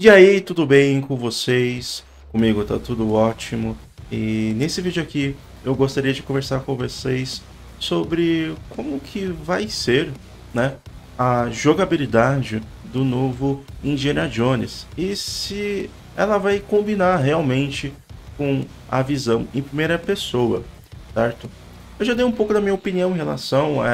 E aí, tudo bem com vocês? Comigo tá tudo ótimo. E nesse vídeo aqui eu gostaria de conversar com vocês sobre como que vai ser, né, a jogabilidade do novo Indiana Jones e se ela vai combinar realmente com a visão em primeira pessoa, certo? Eu já dei um pouco da minha opinião em relação a,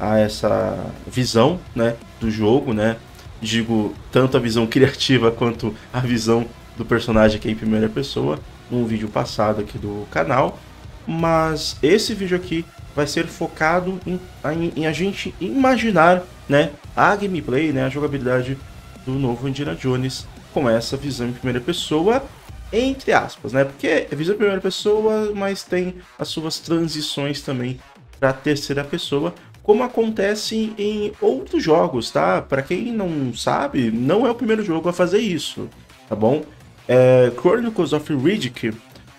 a, a essa visão, né, do jogo, né, digo, tanto a visão criativa quanto a visão do personagem aqui em primeira pessoa, num vídeo passado aqui do canal. Mas esse vídeo aqui vai ser focado em, em, em, a gente imaginar né, a gameplay, né, a jogabilidade do novo Indiana Jones com essa visão em primeira pessoa, entre aspas, né? Porque é visão em primeira pessoa, mas tem as suas transições também para terceira pessoa, como acontece em outros jogos, tá? Para quem não sabe, não é o primeiro jogo a fazer isso, tá bom? É, Chronicles of Riddick,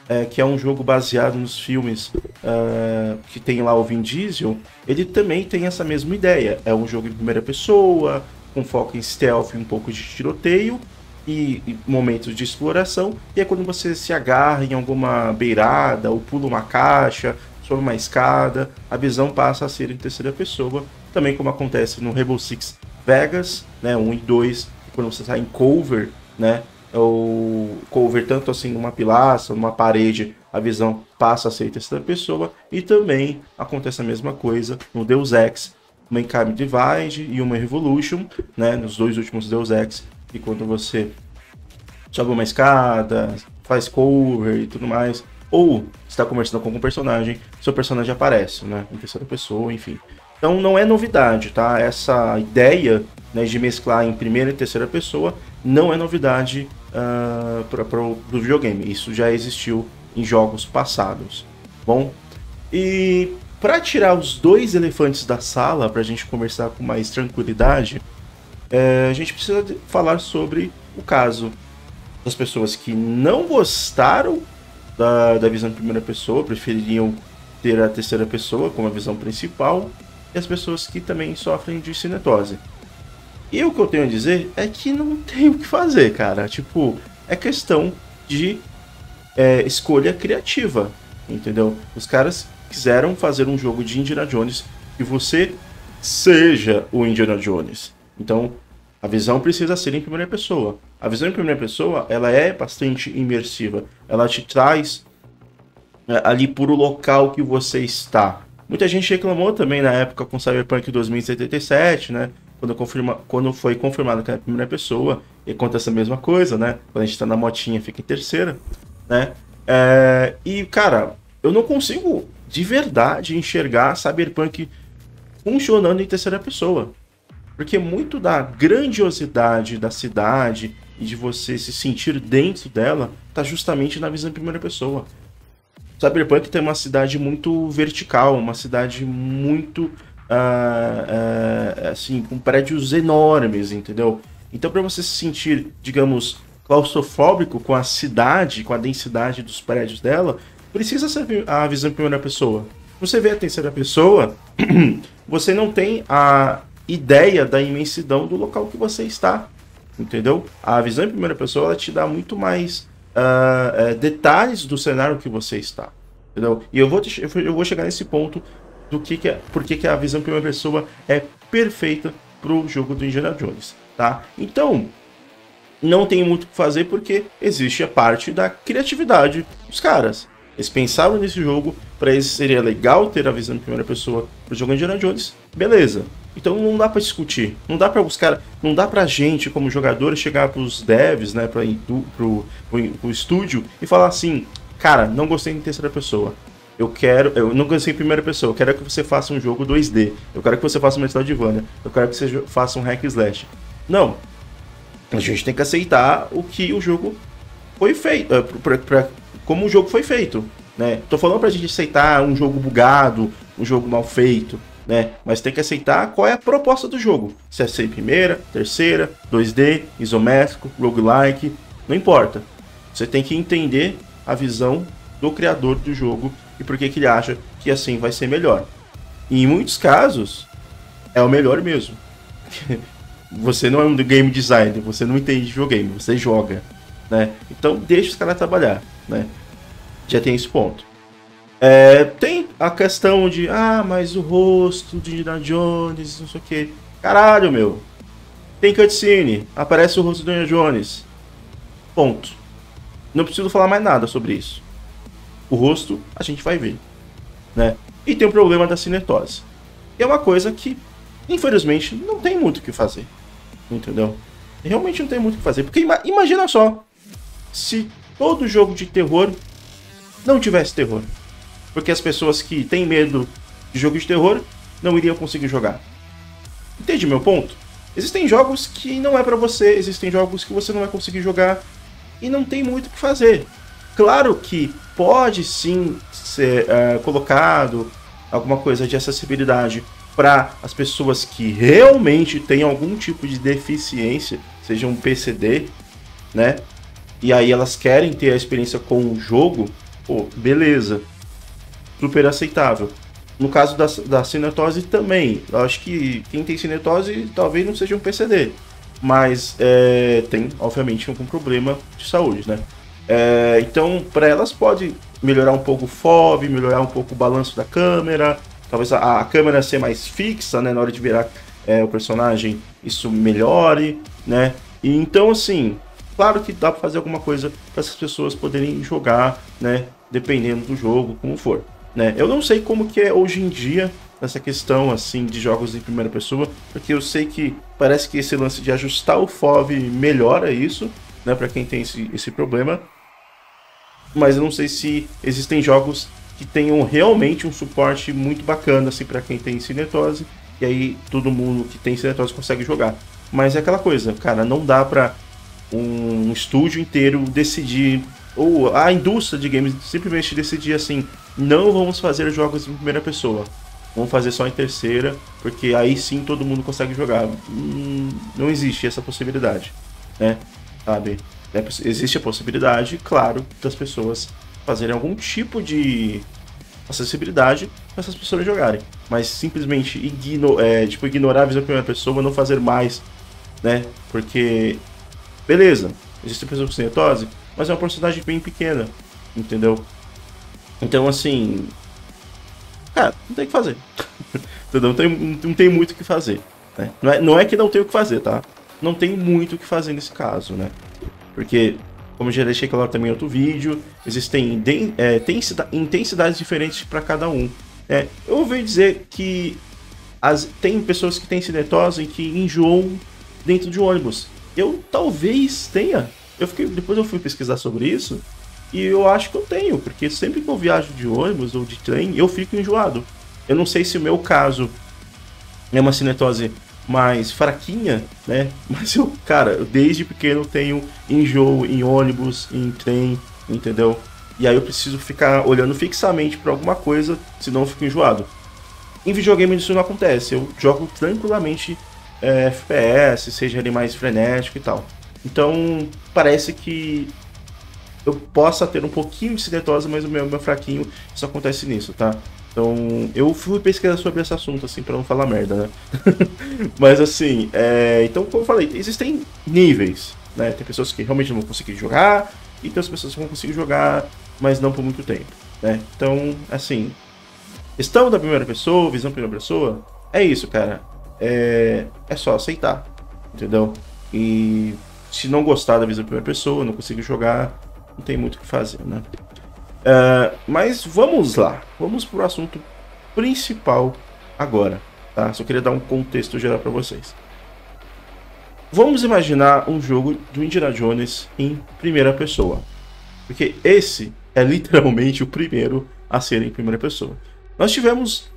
é, que é um jogo baseado nos filmes é, que tem lá o Vin Diesel, ele também tem essa mesma ideia. É um jogo em primeira pessoa, com foco em stealth um pouco de tiroteio, e, e, momentos de exploração, e é quando você se agarra em alguma beirada, ou pula uma caixa, sobe uma escada, a visão passa a ser em terceira pessoa, também como acontece no Rainbow Six Vegas, né, 1 e 2, quando você está em cover, né, ou cover tanto assim numa pilastra, numa parede, a visão passa a ser em terceira pessoa, e também acontece a mesma coisa no Deus Ex, Mankind Divide e uma Revolution, né, nos dois últimos Deus Ex, e quando você sobe uma escada, faz cover e tudo mais, ou está conversando com algum personagem, seu personagem aparece, né? Em terceira pessoa, enfim. Então não é novidade, tá? Essa ideia né, de mesclar em primeira e terceira pessoa não é novidade uh, para o videogame. Isso já existiu em jogos passados. Bom, e para tirar os dois elefantes da sala, para a gente conversar com mais tranquilidade, é, a gente precisa falar sobre o caso das pessoas que não gostaram da, da visão em primeira pessoa, prefeririam ter a terceira pessoa como a visão principal, e as pessoas que também sofrem de cinetose. E o que eu tenho a dizer é que não tem o que fazer, cara. Tipo, é questão de é, escolha criativa, entendeu? Os caras quiseram fazer um jogo de Indiana Jones e você seja o Indiana Jones. Então, a visão precisa ser em primeira pessoa. A visão em primeira pessoa, ela é bastante imersiva. Ela te traz é, ali por o local que você está. Muita gente reclamou também na época com Cyberpunk 2077, né? Quando, confirma, quando foi confirmado que era a primeira pessoa, e acontece a mesma coisa, né? Quando a gente tá na motinha, fica em terceira, né? É, e, cara, eu não consigo de verdade enxergar Cyberpunk funcionando em terceira pessoa. Porque muito da grandiosidade da cidade e de você se sentir dentro dela tá justamente na visão em primeira pessoa. Cyberpunk tem uma cidade muito vertical, uma cidade muito uh, uh, assim com prédios enormes, entendeu? Então para você se sentir, digamos, claustrofóbico com a cidade, com a densidade dos prédios dela, precisa ser a visão em primeira pessoa. Você vê a terceira pessoa, você não tem a ideia da imensidão do local que você está. Entendeu? A visão em primeira pessoa ela te dá muito mais uh, uh, detalhes do cenário que você está. Entendeu? E eu vou, te, eu vou chegar nesse ponto do que, que é, porque que a visão em primeira pessoa é perfeita para o jogo do Indiana Jones. Tá? Então, não tem muito o que fazer porque existe a parte da criatividade dos caras. Eles pensaram nesse jogo, para eles seria legal ter a visão em primeira pessoa pro jogo Indiana Jones, beleza. Então não dá para discutir, não dá para buscar, não dá pra gente como jogadores chegar pros devs, né, para pro estúdio e falar assim, cara, não gostei em terceira pessoa. Eu quero, eu não gostei em primeira pessoa, eu quero que você faça um jogo 2D. Eu quero que você faça uma Metroidvania. Eu quero que você faça um hack slash. Não. A gente tem que aceitar o que o jogo foi feito, uh, pra, pra, como o jogo foi feito, né? Tô falando pra gente aceitar um jogo bugado, um jogo mal feito né? Mas tem que aceitar qual é a proposta do jogo. Se é ser primeira, terceira, 2D, isométrico, roguelike, não importa. Você tem que entender a visão do criador do jogo e por que, ele acha que assim vai ser melhor. E em muitos casos, é o melhor mesmo. você não é um game designer, você não entende de videogame, você joga, né? Então deixa os caras trabalhar, né? Já tem esse ponto. É, tem a questão de, ah, mas o rosto de Indiana Jones, não sei o que. Caralho, meu. Tem cutscene, aparece o rosto do Indiana Jones. Ponto. Não preciso falar mais nada sobre isso. O rosto a gente vai ver, né? E tem o problema da cinetose. Que é uma coisa que, infelizmente, não tem muito o que fazer. Entendeu? Realmente não tem muito o que fazer. Porque ima imagina só, se todo jogo de terror não tivesse terror. Porque as pessoas que têm medo de jogo de terror não iriam conseguir jogar. Entende meu ponto? Existem jogos que não é para você, existem jogos que você não vai conseguir jogar e não tem muito o que fazer. Claro que pode sim ser uh, colocado alguma coisa de acessibilidade para as pessoas que realmente têm algum tipo de deficiência, seja um PCD, né? E aí elas querem ter a experiência com o jogo, pô, beleza. Super aceitável. No caso da, da cinetose também. Eu acho que quem tem cinetose talvez não seja um PCD. Mas é, tem, obviamente, algum problema de saúde, né? É, então, para elas pode melhorar um pouco o FOV, melhorar um pouco o balanço da câmera, talvez a, a câmera ser mais fixa, né, na hora de virar é, o personagem, isso melhore, né? E então, assim, claro que dá para fazer alguma coisa para essas pessoas poderem jogar, né, dependendo do jogo, como for, né? Eu não sei como que é hoje em dia essa questão assim de jogos em primeira pessoa, porque eu sei que parece que esse lance de ajustar o FOV melhora isso, né, para quem tem esse, esse problema. Mas eu não sei se existem jogos que tenham realmente um suporte muito bacana assim para quem tem cinetose, e aí todo mundo que tem cinetose consegue jogar. Mas é aquela coisa, cara, não dá para um estúdio inteiro decidir ou a indústria de games simplesmente decidir assim, não vamos fazer jogos em primeira pessoa. Vamos fazer só em terceira, porque aí sim todo mundo consegue jogar. Hum, não existe essa possibilidade, né? Sabe? É, existe a possibilidade, claro, das pessoas fazerem algum tipo de acessibilidade para essas pessoas jogarem. Mas simplesmente igno é, tipo, ignorar a visão da primeira pessoa, não fazer mais, né? Porque, beleza, existe pessoas com cinetose, mas é uma porcentagem bem pequena, entendeu? Então, assim, cara, não tem o que fazer. Não tem, não tem muito o que fazer. Né? Não, é, não é que não tem o que fazer, tá? Não tem muito o que fazer nesse caso, né? Porque, como já deixei claro também em outro vídeo, existem é, intensidades diferentes para cada um. É, eu ouvi dizer que as, tem pessoas que têm cinetose que enjoam dentro de um ônibus. Eu talvez tenha. Eu fiquei, depois eu fui pesquisar sobre isso e eu acho que eu tenho, porque sempre que eu viajo de ônibus ou de trem, eu fico enjoado. Eu não sei se o meu caso é uma cinetose mais fraquinha, né? Mas eu, cara, desde pequeno tenho enjoo em ônibus, em trem, entendeu? E aí eu preciso ficar olhando fixamente para alguma coisa, senão eu fico enjoado. Em videogame isso não acontece, eu jogo tranquilamente é, FPS, seja ele mais frenético e tal. Então parece que eu possa ter um pouquinho de cinetose, mas o meu, meu fraquinho, isso acontece nisso, tá? Então, eu fui pesquisar sobre esse assunto, assim, para não falar merda, né? Mas, assim, é... então, como eu falei, existem níveis, né? Tem pessoas que realmente não vão conseguir jogar, e tem as pessoas que vão conseguir jogar, mas não por muito tempo, né? Então, assim, questão da primeira pessoa, visão primeira pessoa, é isso, cara. É, é só aceitar, entendeu? E se não gostar da visão primeira pessoa, não conseguir jogar, não tem muito o que fazer, né? Uh, mas vamos lá, vamos para o assunto principal agora, tá? Só queria dar um contexto geral para vocês. Vamos imaginar um jogo do Indiana Jones em primeira pessoa, porque esse é literalmente o primeiro a ser em primeira pessoa. Nós tivemos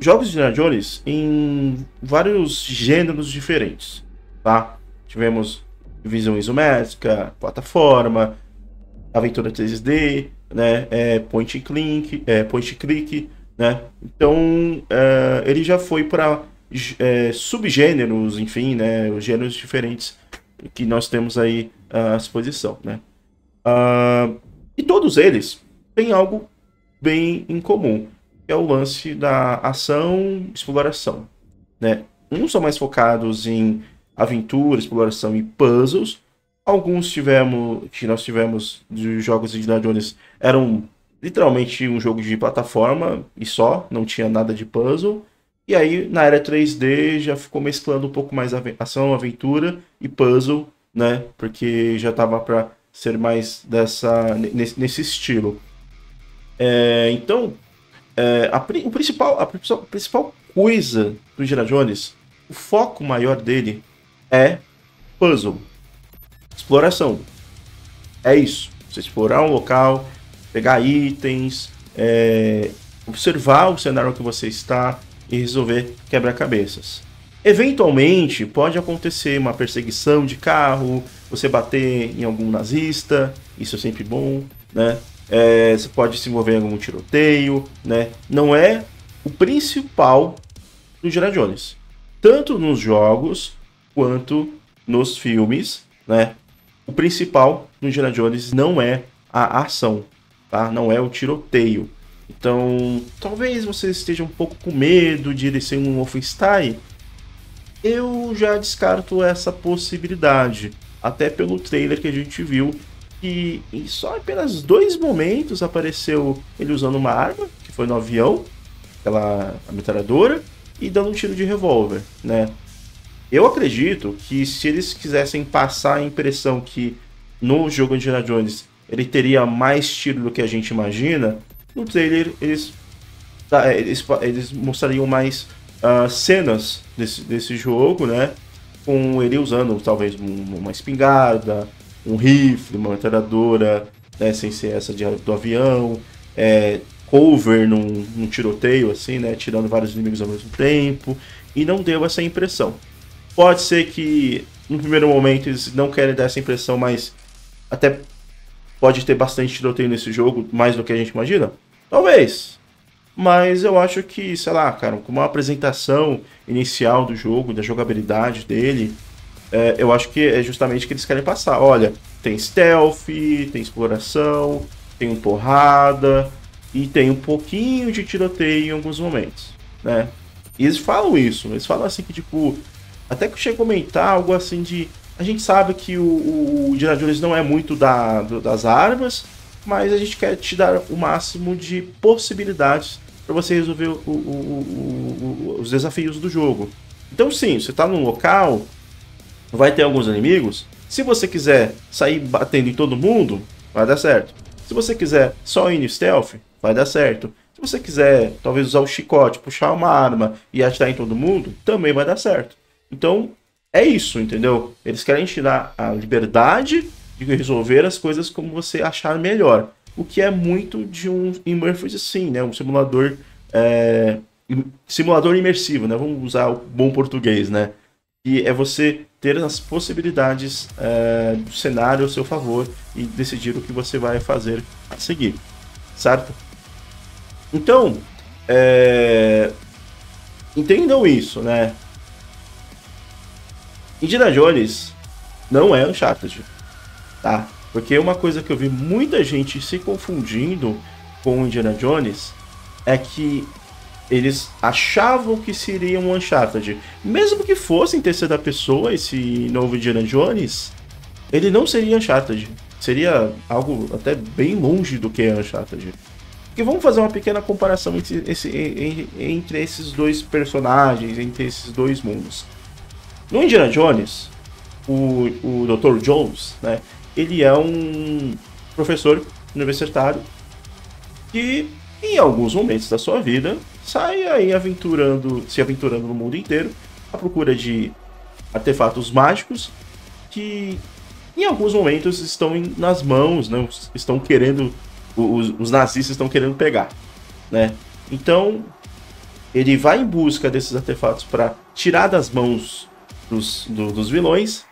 jogos de Indiana Jones em vários gêneros diferentes, tá? Tivemos visão isométrica, plataforma, aventura 3D, né? É point click, é point click, né? Então é, ele já foi para é, subgêneros, enfim, né? Os gêneros diferentes que nós temos aí à disposição, né? Uh, e todos eles têm algo bem em comum, que é o lance da ação exploração, né? Uns são mais focados em aventura, exploração e puzzles. Alguns tivemos, que nós tivemos de jogos de Indiana Jones eram literalmente um jogo de plataforma e só, não tinha nada de puzzle. E aí na era 3D já ficou mesclando um pouco mais ação, aventura e puzzle, né? Porque já tava para ser mais dessa nesse, nesse estilo. É, então, é, a, o principal, a principal coisa do Indiana Jones, o foco maior dele é puzzle, exploração. É isso. Você explorar um local, pegar itens, é, observar o cenário que você está e resolver quebra-cabeças. Eventualmente pode acontecer uma perseguição de carro, você bater em algum nazista, isso é sempre bom, né? É, você pode se envolver em algum tiroteio, né? Não é o principal do Indiana Jones. Tanto nos jogos quanto nos filmes, né? O principal do Indiana Jones não é a ação, tá? Não é o tiroteio. Então, talvez você esteja um pouco com medo de ele ser um Wolfenstein. Eu já descarto essa possibilidade, até pelo trailer que a gente viu que em só apenas dois momentos apareceu ele usando uma arma, que foi no avião, aquela metralhadora, e dando um tiro de revólver, né? Eu acredito que se eles quisessem passar a impressão que no jogo Indiana Jones ele teria mais tiro do que a gente imagina, no trailer eles, tá, é, eles, eles mostrariam mais uh, cenas desse, desse jogo, né? Com ele usando talvez uma espingarda, um rifle, uma metralhadora, né? Sem ser essa de, do avião, é, cover num, num tiroteio, assim, né? Tirando vários inimigos ao mesmo tempo. E não deu essa impressão. Pode ser que no primeiro momento eles não querem dar essa impressão, mas até pode ter bastante tiroteio nesse jogo, mais do que a gente imagina? Talvez. Mas eu acho que, sei lá, cara, com uma apresentação inicial do jogo, da jogabilidade dele, é, eu acho que é justamente o que eles querem passar. Olha, tem stealth, tem exploração, tem porrada e tem um pouquinho de tiroteio em alguns momentos, né? E eles falam isso, eles falam assim que, tipo, até que eu cheguei a comentar algo assim de. A gente sabe que o, o, Indiana Jones não é muito da, das armas, mas a gente quer te dar o máximo de possibilidades para você resolver o, o, os desafios do jogo. Então, sim, você está num local, vai ter alguns inimigos. Se você quiser sair batendo em todo mundo, vai dar certo. Se você quiser só ir no stealth, vai dar certo. Se você quiser, talvez usar o chicote, puxar uma arma e atirar em todo mundo, também vai dar certo. Então, é isso, entendeu? Eles querem te dar a liberdade de resolver as coisas como você achar melhor. O que é muito de um Immersive sim, né? Um simulador é, simulador imersivo, né? Vamos usar o bom português, né? E é você ter as possibilidades é, do cenário ao seu favor e decidir o que você vai fazer a seguir, certo? Então, é... entendam isso, né? Indiana Jones não é Uncharted, tá? Porque uma coisa que eu vi muita gente se confundindo com Indiana Jones é que eles achavam que seria um Uncharted. Mesmo que fosse em terceira pessoa esse novo Indiana Jones, ele não seria Uncharted. Seria algo até bem longe do que é Uncharted. E vamos fazer uma pequena comparação entre, esse, entre esses dois personagens, entre esses dois mundos. No Indiana Jones, o, o Dr. Jones, né, ele é um professor universitário que, em alguns momentos da sua vida, sai aí aventurando, se aventurando no mundo inteiro à procura de artefatos mágicos que, em alguns momentos, estão nas mãos, né, estão querendo, os, os nazistas estão querendo pegar, né? Então, ele vai em busca desses artefatos para tirar das mãos dos, do, dos vilões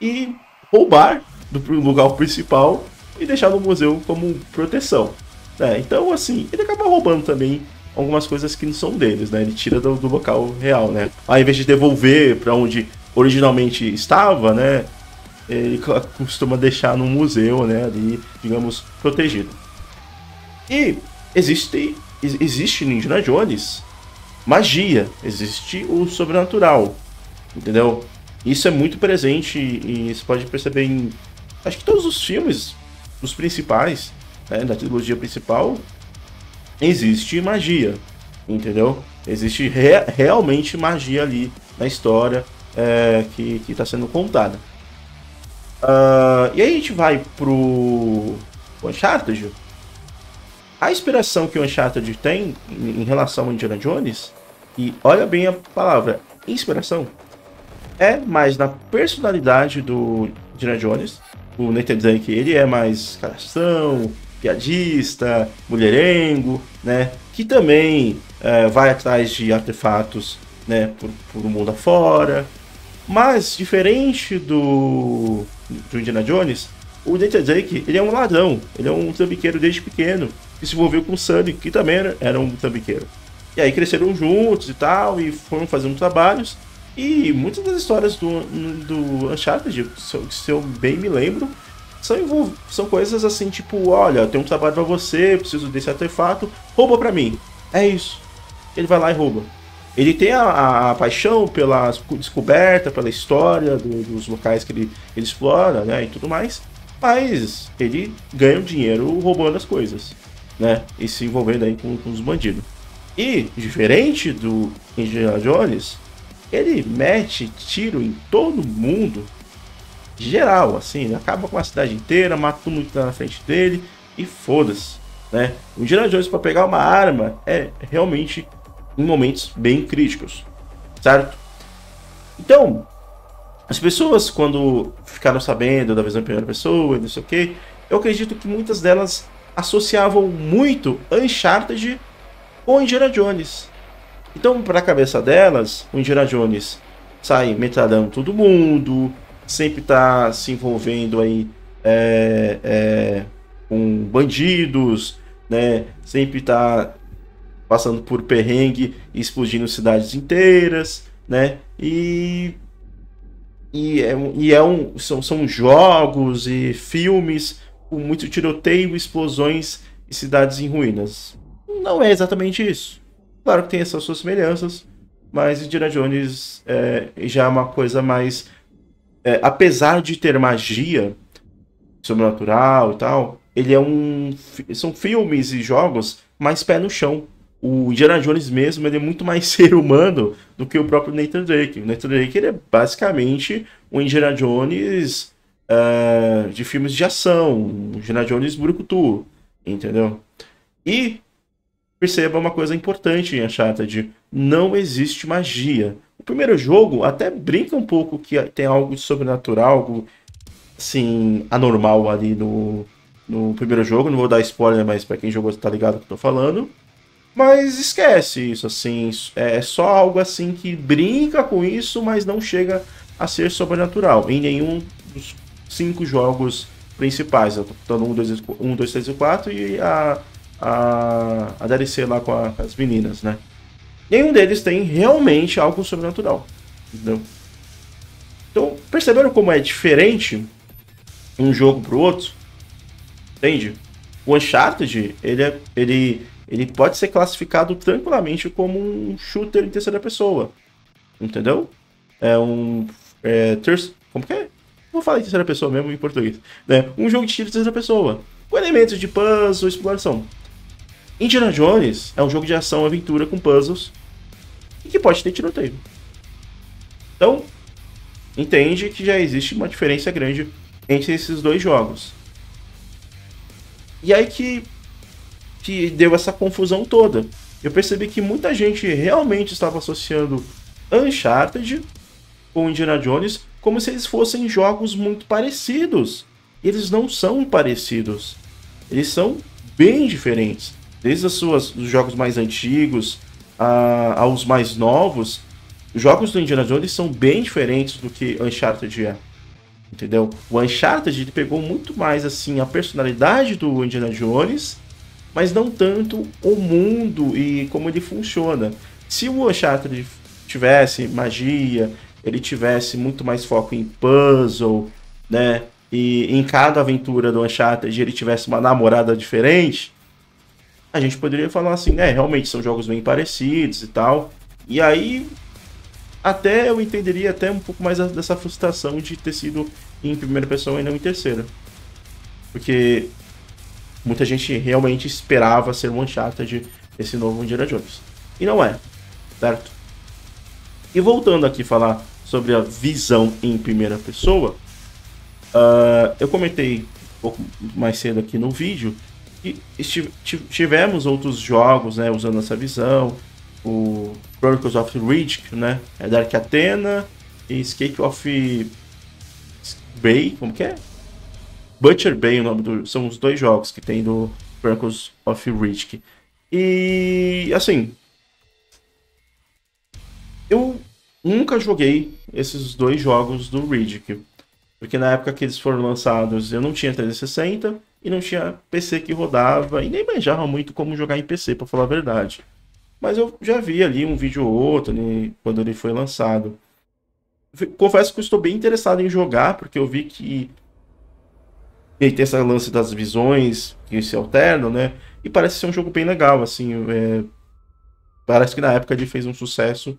e roubar do lugar principal e deixar no museu como proteção. Né? Então, assim, ele acaba roubando também algumas coisas que não são deles, né? Ele tira do, do local real, né? Ao invés de devolver para onde originalmente estava, né? Ele costuma deixar no museu, né? Ali, digamos, protegido. E existe, existe no Indiana Jones magia, existe o sobrenatural entendeu? Isso é muito presente e, você pode perceber em acho que todos os filmes, os principais, né, da trilogia principal, existe magia, entendeu? Existe re realmente magia ali na história é, que está sendo contada. Uh, e aí a gente vai pro Uncharted. A inspiração que o Uncharted tem em relação ao Indiana Jones, e olha bem a palavra, inspiração, é mais na personalidade do Indiana Jones. O Nathan Drake, ele é mais caração, piadista, mulherengo, né? Que também é, vai atrás de artefatos, né? Por, por o mundo afora. Mas, diferente do, do Indiana Jones, o Nathan Drake, ele é um ladrão. Ele é um trambiqueiro desde pequeno. Que se envolveu com o Sully, que também era, era um trambiqueiro. E aí cresceram juntos e tal, e foram fazendo trabalhos. E muitas das histórias do, do Uncharted, se eu bem me lembro, são, são coisas assim, tipo, olha, tem um trabalho para você, preciso desse artefato, rouba para mim. É isso. Ele vai lá e rouba. Ele tem a, a paixão pela descoberta, pela história do, dos locais que ele, ele explora, né, e tudo mais, mas ele ganha o dinheiro roubando as coisas, né, e se envolvendo aí com, com os bandidos. E, diferente do Indiana Jones, ele mete tiro em todo mundo geral, assim, né? acaba com a cidade inteira, mata mundo que tá na frente dele e foda-se, né? O Indiana Jones para pegar uma arma é realmente em momentos bem críticos, certo? Então, as pessoas quando ficaram sabendo da visão em primeira pessoa, não sei o que, eu acredito que muitas delas associavam muito Uncharted com Indiana Jones. Então, para a cabeça delas, o Indiana Jones sai metralhando todo mundo, sempre está se envolvendo aí é, é, com bandidos, né? Sempre está passando por perrengue explodindo cidades inteiras, né? E e é, e é um, são, são jogos e filmes com muito tiroteio, explosões e cidades em ruínas. Não é exatamente isso. Claro que tem essas suas semelhanças, mas Indiana Jones é, já é uma coisa mais é, apesar de ter magia sobrenatural e tal, ele é um. São filmes e jogos mais pé no chão. O Indiana Jones mesmo ele é muito mais ser humano do que o próprio Nathan Drake. O Nathan Drake ele é basicamente um Indiana Jones uh, de filmes de ação, um Indiana Jones brucutu, entendeu? E perceba uma coisa importante em Uncharted: não existe magia primeiro jogo até brinca um pouco que tem algo de sobrenatural, algo assim, anormal ali no, no primeiro jogo. Não vou dar spoiler, mas para quem jogou tá ligado o que eu tô falando. Mas esquece isso, assim. É só algo assim que brinca com isso, mas não chega a ser sobrenatural em nenhum dos cinco jogos principais. Eu tô botando 1, 2, 1, 2 3 e 4 e a, a, a DLC lá com, a, com as meninas, né? Nenhum deles tem realmente algo sobrenatural. Entendeu? Então, perceberam como é diferente um jogo pro outro? Entende? O Uncharted, ele, é, ele, ele pode ser classificado tranquilamente como um shooter em terceira pessoa. Entendeu? É um. É, como que é? Vou falar em terceira pessoa mesmo em português. Né? Um jogo de tiro em terceira pessoa. Com elementos de puzzle, exploração. Indiana Jones é um jogo de ação aventura com puzzles e que pode ter tiroteio. Então, entende que já existe uma diferença grande entre esses dois jogos. E aí que, que deu essa confusão toda. Eu percebi que muita gente realmente estava associando Uncharted com Indiana Jones como se eles fossem jogos muito parecidos. Eles não são parecidos. Eles são bem diferentes desde as suas, os jogos mais antigos a, aos mais novos, os jogos do Indiana Jones são bem diferentes do que Uncharted é. Entendeu? O Uncharted ele pegou muito mais assim a personalidade do Indiana Jones, mas não tanto o mundo e como ele funciona. Se o Uncharted tivesse magia, ele tivesse muito mais foco em puzzle, né? E em cada aventura do Uncharted ele tivesse uma namorada diferente, a gente poderia falar assim, né, realmente são jogos bem parecidos e tal. E aí até eu entenderia até um pouco mais dessa frustração de ter sido em primeira pessoa e não em terceira. Porque muita gente realmente esperava ser um Uncharted esse novo Indiana Jones. E não é, certo? E voltando aqui falar sobre a visão em primeira pessoa, uh, eu comentei um pouco mais cedo aqui no vídeo que tivemos outros jogos né, usando essa visão, o Chronicles of Riddick, né, é Dark Athena e Escape of Bay, como que é? Butcher Bay, o nome do, são os dois jogos que tem do Chronicles of Riddick. E assim, eu nunca joguei esses dois jogos do Riddick. Porque na época que eles foram lançados eu não tinha 360 e não tinha PC que rodava e nem manjava muito como jogar em PC, para falar a verdade. Mas eu já vi ali um vídeo ou outro né, quando ele foi lançado. Confesso que eu estou bem interessado em jogar, porque eu vi que e tem essa lance das visões que se alternam, né? E parece ser um jogo bem legal, assim. É... Parece que na época ele fez um sucesso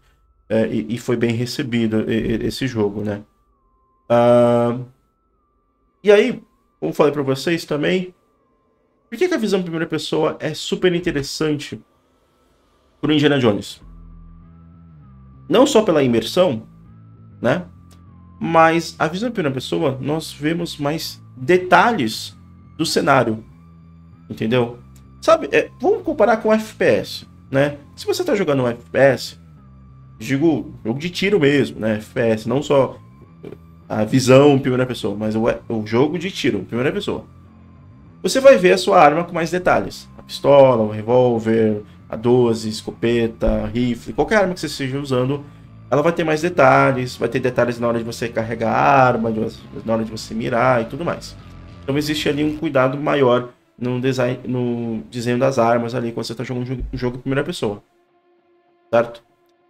é, e, e, foi bem recebido esse jogo, né? Uh, e aí, como falei para vocês também, por que, que, a visão primeira pessoa é super interessante pro Indiana Jones? Não só pela imersão, né? Mas a visão primeira pessoa, nós vemos mais detalhes do cenário. Entendeu? Sabe, é, vamos comparar com FPS, né? Se você está jogando um FPS, digo, jogo de tiro mesmo, né? FPS, não só a visão em primeira pessoa, mas o, o jogo de tiro em primeira pessoa. Você vai ver a sua arma com mais detalhes. A pistola, o revólver, a 12, escopeta, rifle, qualquer arma que você esteja usando, ela vai ter mais detalhes, vai ter detalhes na hora de você carregar a arma, na hora de você mirar e tudo mais. Então existe ali um cuidado maior no design, no desenho das armas ali quando você está jogando um jogo em primeira pessoa. Certo?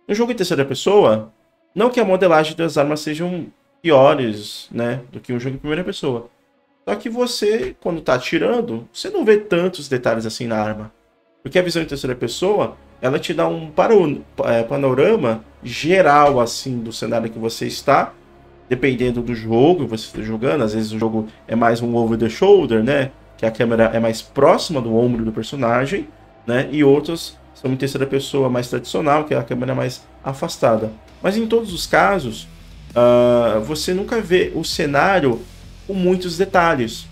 No jogo em terceira pessoa, não que a modelagem das armas sejam piores, né, do que um jogo em primeira pessoa. Só que você, quando está atirando, você não vê tantos detalhes assim na arma. Porque a visão em terceira pessoa, ela te dá um é, panorama geral assim do cenário que você está, dependendo do jogo que você está jogando. Às vezes o jogo é mais um over the shoulder, né? Que a câmera é mais próxima do ombro do personagem, né? E outros são em terceira pessoa mais tradicional, que é a câmera mais afastada. Mas em todos os casos, uh, você nunca vê o cenário com muitos detalhes,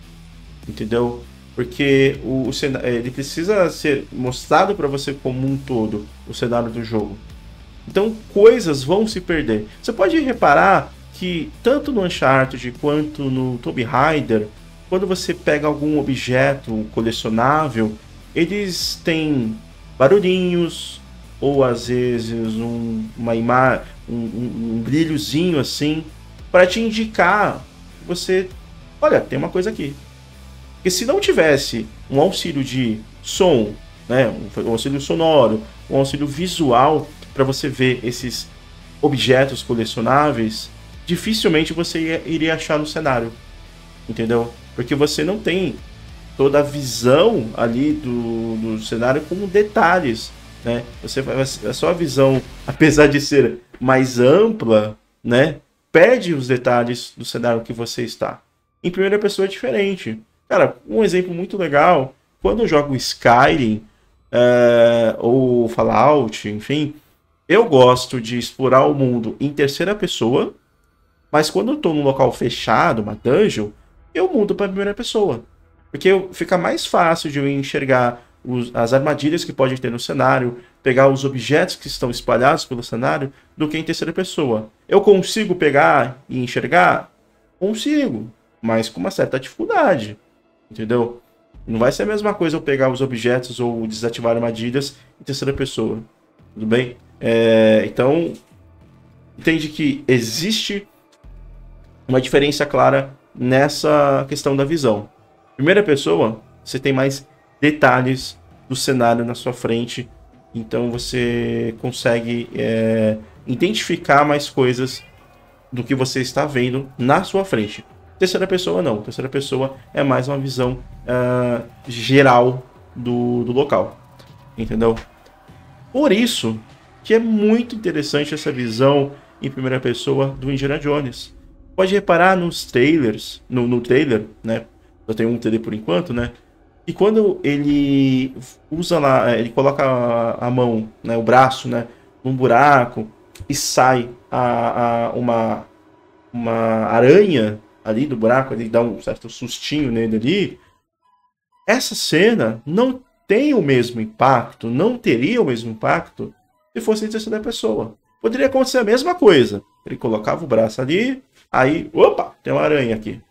entendeu? Porque o, o ele precisa ser mostrado para você como um todo, o cenário do jogo. Então coisas vão se perder. Você pode reparar que tanto no Uncharted quanto no Tomb Raider, quando você pega algum objeto colecionável, eles têm barulhinhos, ou às vezes um, uma imagem, um, um, um brilhozinho assim, para te indicar você, olha, tem uma coisa aqui. Porque se não tivesse um auxílio de som, né, um auxílio sonoro, um auxílio visual para você ver esses objetos colecionáveis, dificilmente você iria achar no cenário, entendeu? Porque você não tem toda a visão ali do, do cenário com detalhes, né? Você a sua visão, apesar de ser mais ampla, né, perde os detalhes do cenário que você está. Em primeira pessoa é diferente. Cara, um exemplo muito legal, quando eu jogo Skyrim uh, ou Fallout, enfim, eu gosto de explorar o mundo em terceira pessoa, mas quando eu estou num local fechado, uma dungeon, eu mudo para primeira pessoa. Porque fica mais fácil de eu enxergar os, as armadilhas que pode ter no cenário, pegar os objetos que estão espalhados pelo cenário, do que em terceira pessoa. Eu consigo pegar e enxergar? Consigo, mas com uma certa dificuldade. Entendeu? Não vai ser a mesma coisa eu pegar os objetos ou desativar armadilhas em terceira pessoa. Tudo bem? É, então, entende que existe uma diferença clara nessa questão da visão. Primeira pessoa, você tem mais detalhes do cenário na sua frente, então você consegue é, identificar mais coisas do que você está vendo na sua frente. Terceira pessoa não, terceira pessoa é mais uma visão uh, geral do, do local, entendeu? Por isso que é muito interessante essa visão em primeira pessoa do Indiana Jones. Pode reparar nos trailers, no, no trailer, né? Só tem um trailer por enquanto, né? E quando ele usa lá, é, ele coloca a, a mão, né, o braço, né, num buraco e sai a, a, uma, uma aranha ali do buraco, ele dá um certo sustinho nele ali. Essa cena não tem o mesmo impacto, não teria o mesmo impacto se fosse em terceira pessoa. Poderia acontecer a mesma coisa. Ele colocava o braço ali, aí, opa, tem uma aranha aqui.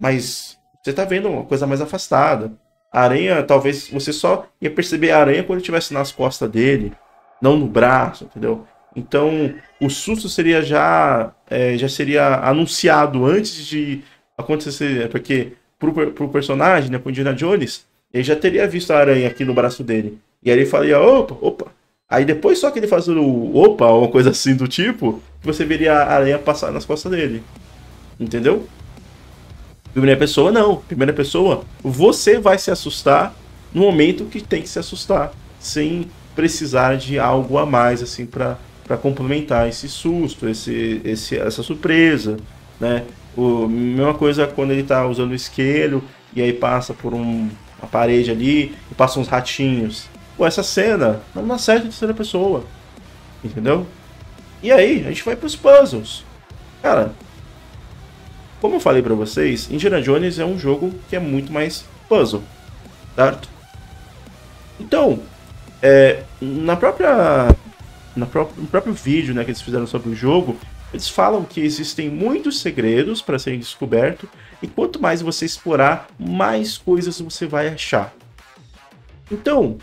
Mas você tá vendo uma coisa mais afastada. A aranha, talvez você só ia perceber a aranha quando estivesse nas costas dele, não no braço, entendeu? Então, o susto seria já é, já seria anunciado antes de acontecer, porque pro, pro personagem, né, pro Indiana Jones, ele já teria visto a aranha aqui no braço dele. E aí ele faria, opa, opa. Aí depois só que ele faz o opa, uma coisa assim do tipo, você veria a aranha passar nas costas dele. Entendeu? Primeira pessoa, não. Primeira pessoa, você vai se assustar no momento que tem que se assustar, sem precisar de algo a mais, assim, para complementar esse susto, esse, esse, essa surpresa, né? O, mesma coisa quando ele tá usando o isqueiro e aí passa por um, uma parede ali e passa uns ratinhos. Pô, essa cena não dá certo de terceira pessoa, entendeu? E aí, a gente vai pros puzzles. Cara, como eu falei para vocês, Indiana Jones é um jogo que é muito mais puzzle, certo? Então, é, na própria, na pró no próprio vídeo né, que eles fizeram sobre o jogo, eles falam que existem muitos segredos para serem descobertos e quanto mais você explorar, mais coisas você vai achar. Então,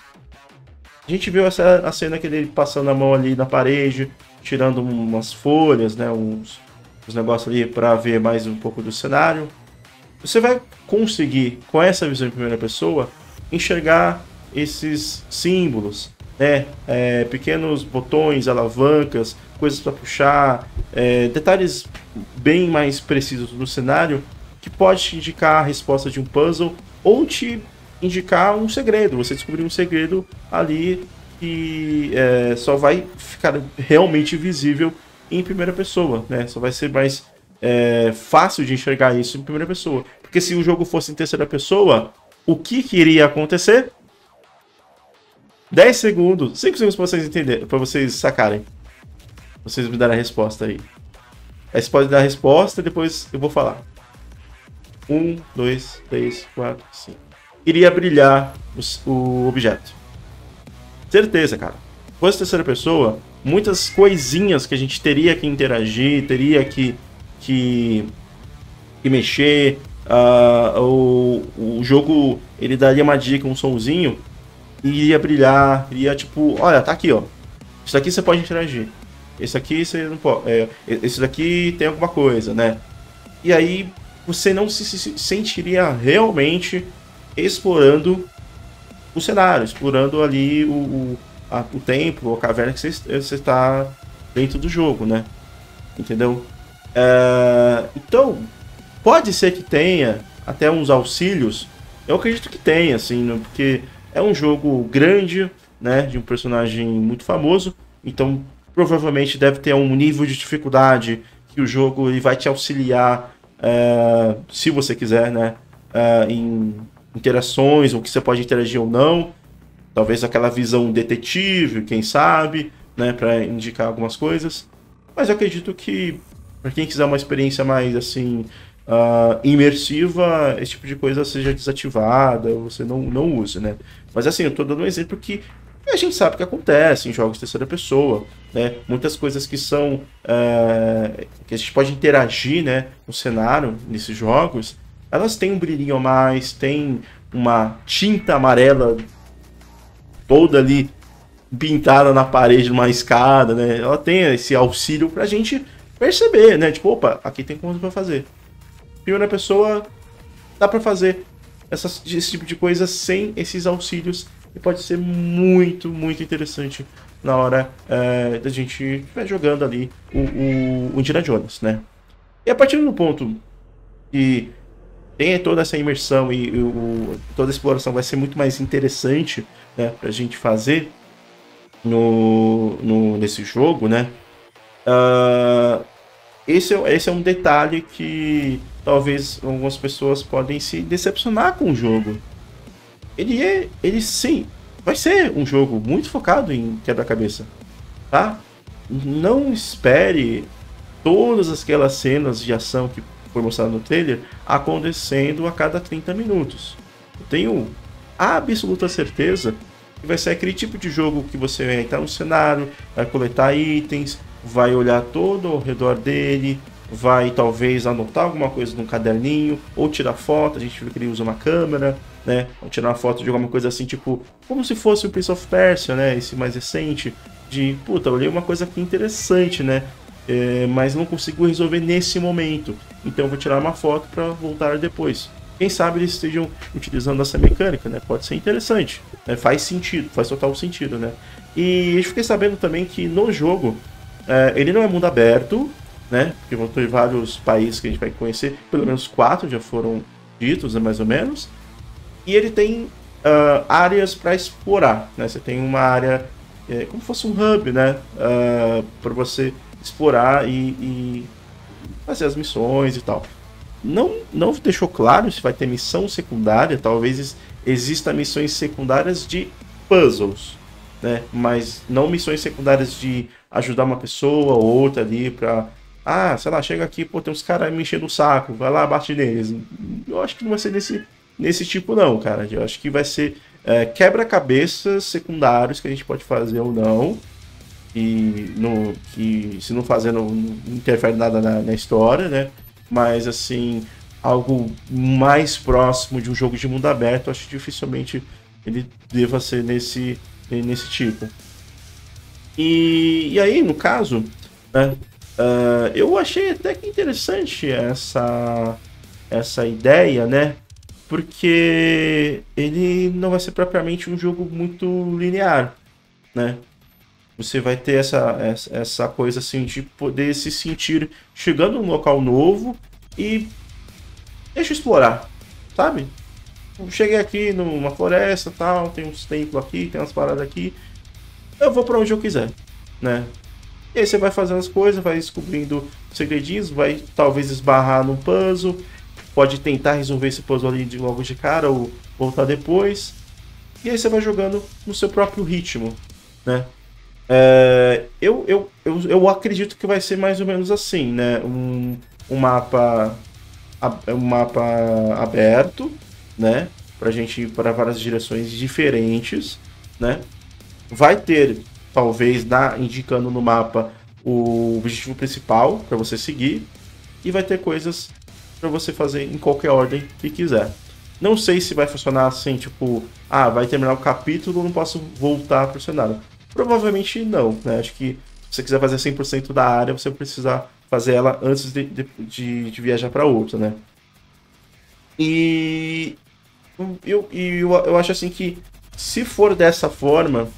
a gente viu essa a cena que ele passando a mão ali na parede, tirando umas folhas, né, uns, os negócios ali para ver mais um pouco do cenário. Você vai conseguir, com essa visão em primeira pessoa, enxergar esses símbolos, né? É, pequenos botões, alavancas, coisas para puxar, é, detalhes bem mais precisos do cenário que pode te indicar a resposta de um puzzle ou te indicar um segredo. Você descobrir um segredo ali que é, só vai ficar realmente visível em primeira pessoa, né? Só vai ser mais é, fácil de enxergar isso em primeira pessoa. Porque se o jogo fosse em terceira pessoa, o que, que iria acontecer? 10 segundos, 5 segundos para vocês entenderem, para vocês sacarem. Vocês me darem a resposta aí. Aí você pode dar a resposta e depois eu vou falar. 1, 2, 3, 4, 5. Iria brilhar o, o objeto. Certeza, cara. Se fosse terceira pessoa, muitas coisinhas que a gente teria que interagir, teria que, que, que mexer. Uh, o, o jogo ele daria uma dica, um somzinho, e iria brilhar, iria tipo, olha, tá aqui, ó. Isso aqui você pode interagir. Esse aqui você não pode. É, esse daqui tem alguma coisa, né? E aí você não se, se sentiria realmente explorando o cenário, explorando ali o, a, o templo, a caverna que você está dentro do jogo, né? Entendeu? É, então, pode ser que tenha até uns auxílios. Eu acredito que tenha, assim, né? porque é um jogo grande, né? De um personagem muito famoso. Então, provavelmente deve ter um nível de dificuldade que o jogo ele vai te auxiliar, é, se você quiser, né? É, em interações, ou que você pode interagir ou não. Talvez aquela visão detetive, quem sabe, né, para indicar algumas coisas. Mas eu acredito que para quem quiser uma experiência mais assim uh, imersiva, esse tipo de coisa seja desativada, você não, não use, né? Mas assim, eu estou dando um exemplo que a gente sabe que acontece em jogos de terceira pessoa, né? Muitas coisas que são uh, que a gente pode interagir, né, no cenário nesses jogos, elas têm um brilhinho a mais, tem uma tinta amarela toda ali pintada na parede de uma escada, né? Ela tem esse auxílio pra gente perceber, né? Tipo, opa, aqui tem coisa pra fazer. Primeira pessoa, dá pra fazer esse tipo de coisa sem esses auxílios e pode ser muito, muito interessante na hora é, da gente estiver jogando ali o, o, o Indiana Jones, né? E a partir do ponto que tem toda essa imersão e, e o, toda a exploração vai ser muito mais interessante né, para a gente fazer no, no, nesse jogo, né? Uh, esse, é, esse é um detalhe que talvez algumas pessoas podem se decepcionar com o jogo. Ele é, ele sim, vai ser um jogo muito focado em quebra-cabeça, tá? Não espere todas aquelas cenas de ação que foi mostrado no trailer acontecendo a cada 30 minutos. Eu tenho absoluta certeza que vai ser aquele tipo de jogo que você vai entrar no cenário, vai coletar itens, vai olhar todo ao redor dele, vai talvez anotar alguma coisa num caderninho, ou tirar foto, a gente viu que ele usa uma câmera, né? Ou tirar uma foto de alguma coisa assim, tipo, como se fosse o Prince of Persia, né? Esse mais recente, de, puta, olhei uma coisa aqui interessante, né? É, mas não consigo resolver nesse momento. Então vou tirar uma foto para voltar depois. Quem sabe eles estejam utilizando essa mecânica, né? Pode ser interessante. Né? Faz sentido, faz total sentido, né? E eu fiquei sabendo também que no jogo é, ele não é mundo aberto, né? Porque vão ter vários países que a gente vai conhecer, pelo menos quatro já foram ditos, né, mais ou menos. E ele tem uh, áreas para explorar, né? Você tem uma área é, como se fosse um hub, né? Uh, para você explorar e, e, fazer as missões e tal. Não, não deixou claro se vai ter missão secundária, talvez exista missões secundárias de puzzles, né? Mas não missões secundárias de ajudar uma pessoa ou outra ali pra. Ah, sei lá, chega aqui, pô, tem uns caras me enchendo o saco, vai lá, bate neles. Eu acho que não vai ser nesse, nesse tipo, não, cara. Eu acho que vai ser é, quebra-cabeças secundários que a gente pode fazer ou não. E no, que se não fazer, não, não interfere nada na, na história, né? Mas assim, algo mais próximo de um jogo de mundo aberto, acho que dificilmente ele deva ser nesse, nesse tipo. E, e aí, no caso, né, uh, eu achei até que interessante essa, essa ideia, né? Porque ele não vai ser propriamente um jogo muito linear, né? Você vai ter essa, essa, coisa assim de poder se sentir chegando num local novo e deixa explorar, sabe? Cheguei aqui numa floresta, tal, tem uns templos aqui, tem umas paradas aqui eu vou para onde eu quiser, né? E aí você vai fazendo as coisas, vai descobrindo segredinhos, vai talvez esbarrar num puzzle, pode tentar resolver esse puzzle ali de logo de cara ou voltar depois. E aí você vai jogando no seu próprio ritmo, né? É, eu, eu, eu, eu acredito que vai ser mais ou menos assim, né? Um, um mapa um mapa aberto, né? Pra gente ir para várias direções diferentes, né? vai ter, talvez, dá, indicando no mapa o objetivo principal para você seguir e vai ter coisas para você fazer em qualquer ordem que quiser. Não sei se vai funcionar assim, tipo, ah, vai terminar o capítulo, não posso voltar para o cenário. Provavelmente não, né? Acho que se você quiser fazer 100% da área, você precisar fazer ela antes de, de, de viajar para outra, né? E eu, eu, eu acho assim que se for dessa forma,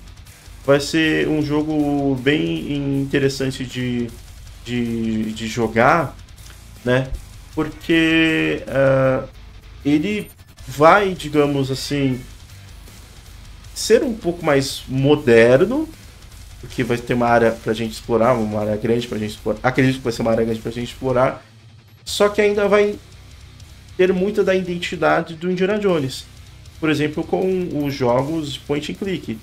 vai ser um jogo bem interessante de, de, de jogar, né? Porque uh, ele vai, digamos assim, ser um pouco mais moderno, porque vai ter uma área pra gente explorar, uma área grande pra gente explorar. Acredito que vai ser uma área grande pra gente explorar. Só que ainda vai ter muita da identidade do Indiana Jones. Por exemplo, com os jogos point and click.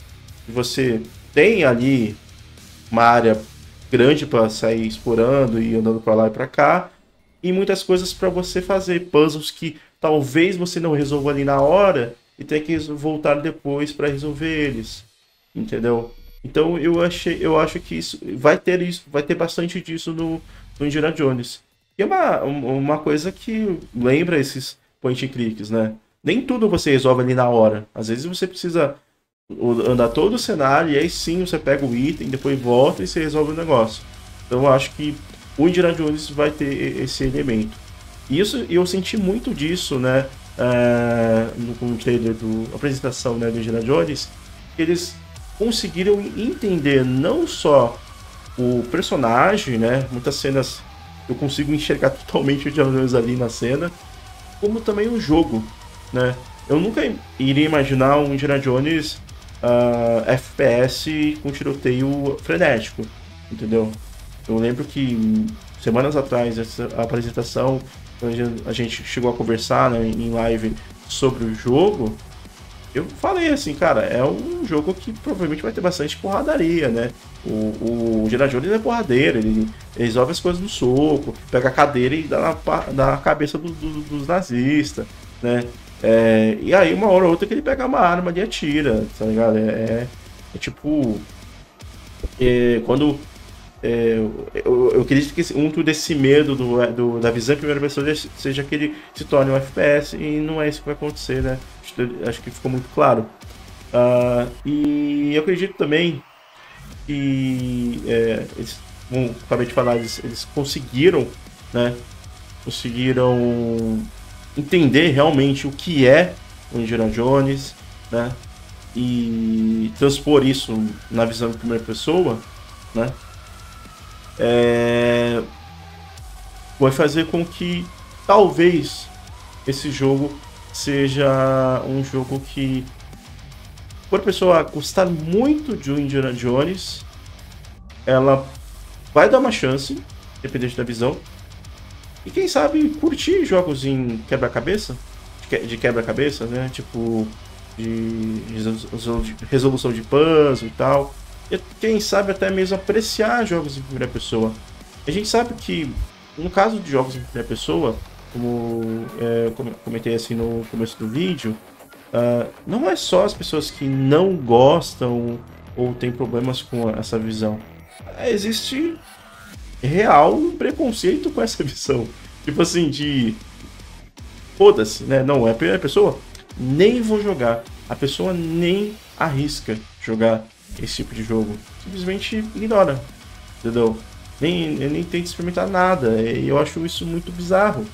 Você tem ali uma área grande para sair explorando e andando para lá e para cá, e muitas coisas para você fazer, puzzles que talvez você não resolva ali na hora e tenha que voltar depois para resolver eles, entendeu? Então eu achei, eu acho que isso vai ter isso, vai ter bastante disso no, no Indiana Jones. E é uma, uma coisa que lembra esses point and clicks, né? Nem tudo você resolve ali na hora. Às vezes você precisa andar todo o cenário e aí sim você pega o item, depois volta e você resolve o negócio. Então eu acho que o Indiana Jones vai ter esse elemento. E isso eu senti muito disso, né? Uh, no, trailer do apresentação né, do Indiana Jones, eles conseguiram entender não só o personagem, né? Muitas cenas eu consigo enxergar totalmente o Indiana Jones ali na cena, como também o jogo, né? Eu nunca iria imaginar um Indiana Jones uh, FPS com tiroteio frenético, entendeu? Eu lembro que semanas atrás, essa apresentação, a gente chegou a conversar né, em live sobre o jogo, eu falei assim, cara, é um jogo que provavelmente vai ter bastante porradaria, né? O, o Indiana Jones é porradeiro, ele, ele resolve as coisas no soco, pega a cadeira e dá na, na cabeça do, do, dos nazistas, né? É, e aí, uma hora ou outra, que ele pega uma arma e atira, tá ligado? É, é, é tipo. É, quando. É, eu, eu acredito que muito desse medo do, do, da visão em primeira pessoa seja que ele se torne um FPS e não é isso que vai acontecer, né? Acho que ficou muito claro. Uh, e eu acredito também que é, eles, como acabei de falar, eles, eles conseguiram, né? Conseguiram entender realmente o que é o Indiana Jones, né? E transpor isso na visão de primeira pessoa, né? É... Vai fazer com que talvez esse jogo seja um jogo que, por a pessoa gostar muito de um Indiana Jones, ela vai dar uma chance, dependente da visão, e quem sabe curtir jogos em quebra-cabeça, de quebra-cabeça, né? Tipo, de resolução de puzzle e tal. E quem sabe até mesmo apreciar jogos em primeira pessoa. A gente sabe que, no caso de jogos em primeira pessoa, como é, comentei assim no começo do vídeo, uh, não é só as pessoas que não gostam ou têm problemas com essa visão. Existe real preconceito com essa visão. Tipo assim, de. Foda-se, né? Não é a primeira pessoa, nem vou jogar. A pessoa nem arrisca jogar esse tipo de jogo. Simplesmente ignora. Entendeu? Nem, nem tenta experimentar nada. E eu acho isso muito bizarro.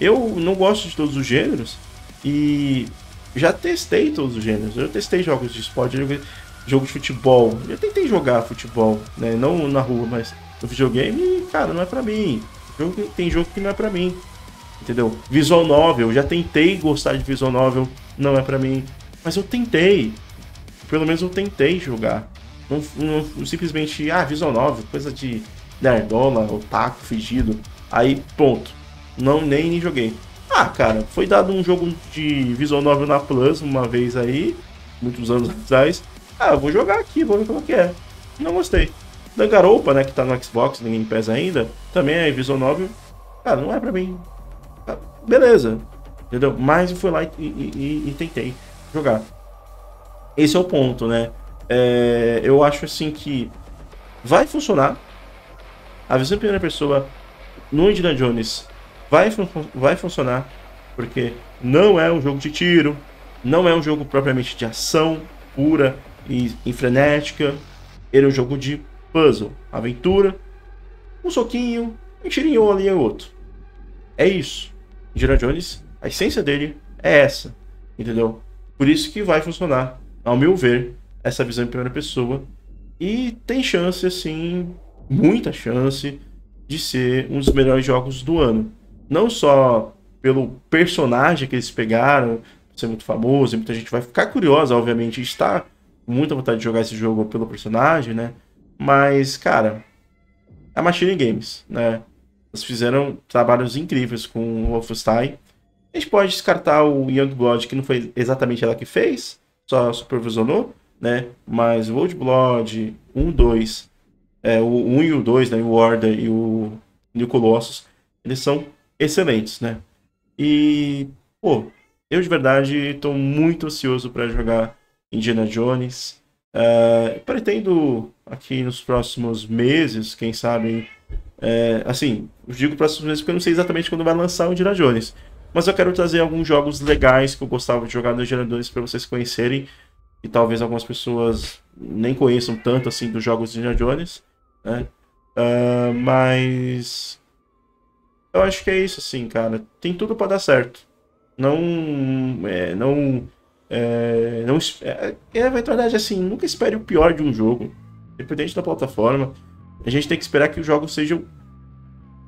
Eu não gosto de todos os gêneros e já testei todos os gêneros. Eu testei jogos de esporte, jogo de futebol. Eu tentei jogar futebol, né? Não na rua, mas no videogame, cara, não é pra mim. Tem jogo que não é pra mim. Entendeu? Visual novel, eu já tentei gostar de visual novel, não é pra mim. Mas eu tentei. Pelo menos eu tentei jogar. Não, não simplesmente, ah, visual novel, coisa de nerdola, otaku, fingido. Aí, pronto. Não, nem, nem joguei. Ah, cara, foi dado um jogo de visual novel na Plus uma vez aí, muitos anos atrás. Ah, vou jogar aqui, vou ver como é que é. Não gostei. Dangaroupa, né, que tá no Xbox, ninguém pesa ainda, também é visual novel. Cara, não é pra mim. Ah, beleza, entendeu? Mas eu fui lá e, e, e, tentei jogar. Esse é o ponto, né? É, eu acho assim que vai funcionar. A visão em primeira pessoa no Indiana Jones vai, fun vai funcionar, porque não é um jogo de tiro, não é um jogo propriamente de ação pura e, e frenética. Ele é um jogo de puzzle, aventura, um soquinho, um tirinho ali e outro. É isso. Indiana Jones, a essência dele é essa, entendeu? Por isso que vai funcionar, ao meu ver, essa visão em primeira pessoa. E tem chance, assim, muita chance de ser um dos melhores jogos do ano. Não só pelo personagem que eles pegaram, ser muito famoso, muita gente vai ficar curiosa, obviamente, está com muita vontade de jogar esse jogo pelo personagem, né? Mas, cara, a Machine Games, né? Eles fizeram trabalhos incríveis com o Wolfenstein. A gente pode descartar o Youngblood, que não foi exatamente ela que fez, só supervisionou, né? Mas o Old Blood, 1, 2, é, o 1 e o 2, né? O Order e o, o Colossus, eles são excelentes, né? E, pô, eu de verdade estou muito ansioso para jogar Indiana Jones. Uh, pretendo aqui nos próximos meses, quem sabe. É, assim, digo próximos meses porque eu não sei exatamente quando vai lançar o Indiana Jones. Mas eu quero trazer alguns jogos legais que eu gostava de jogar no Indiana Jones para vocês conhecerem. E talvez algumas pessoas nem conheçam tanto assim dos jogos de Indiana Jones. Né? Uh, mas. Eu acho que é isso, assim, cara. Tem tudo para dar certo. Não. É, não é, não, é, é, verdade, assim, nunca espere o pior de um jogo. Independente da plataforma. A gente tem que esperar que os jogos sejam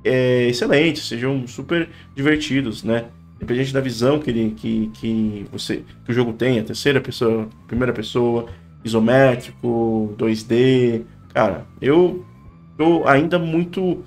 é, excelentes, sejam super divertidos, né? Independente da visão que, ele, que, que, você, que o jogo tenha, terceira pessoa, primeira pessoa, isométrico, 2D. Cara, eu tô ainda muito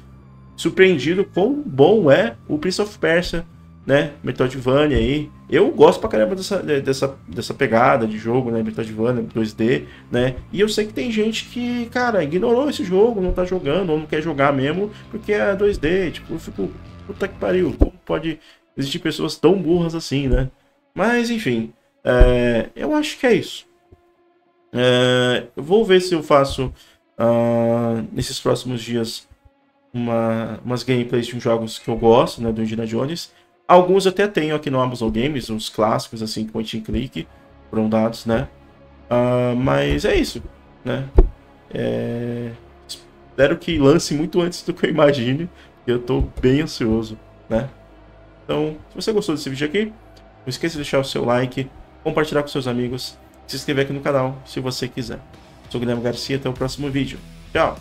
surpreendido quão bom é o Prince of Persia, né? Metroidvania aí. Eu gosto pra caramba dessa, dessa, dessa pegada de jogo, né? Metroidvania, 2D, né? E eu sei que tem gente que, cara, ignorou esse jogo, não tá jogando, ou não quer jogar mesmo, porque é 2D. Tipo, eu fico, puta que pariu, como pode existir pessoas tão burras assim, né? Mas, enfim, é, eu acho que é isso. É, eu vou ver se eu faço uh, nesses próximos dias uma, umas gameplays de jogos que eu gosto, né? Do Indiana Jones. Alguns até tenho aqui no Amazon Games, uns clássicos, assim, point and click, foram dados, né? Uh, mas é isso, né? É... Espero que lance muito antes do que eu imagine. Eu tô bem ansioso, né? Então, se você gostou desse vídeo aqui, não esqueça de deixar o seu like, compartilhar com seus amigos, se inscrever aqui no canal, se você quiser. Eu sou o Guilherme Garcia, até o próximo vídeo. Tchau!